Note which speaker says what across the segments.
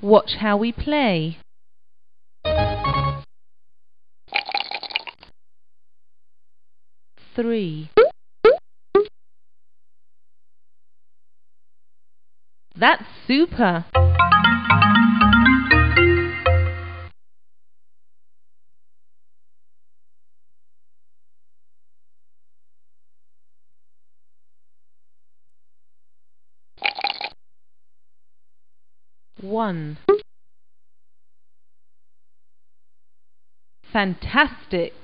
Speaker 1: Watch how we play. Three. That's super! One. Fantastic!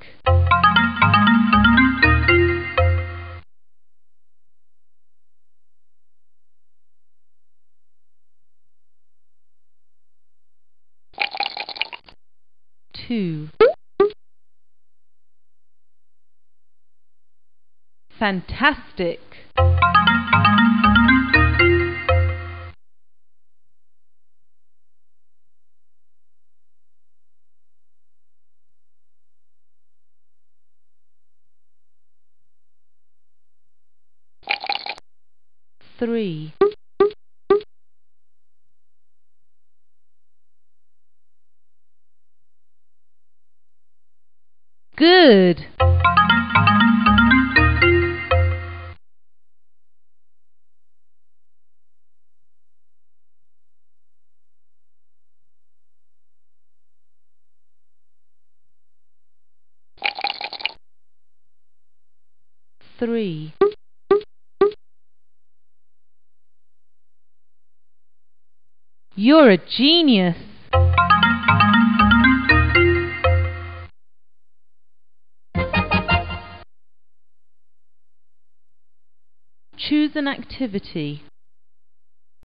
Speaker 1: Two. Fantastic! Three. Good! Three. You're a genius! Choose an activity.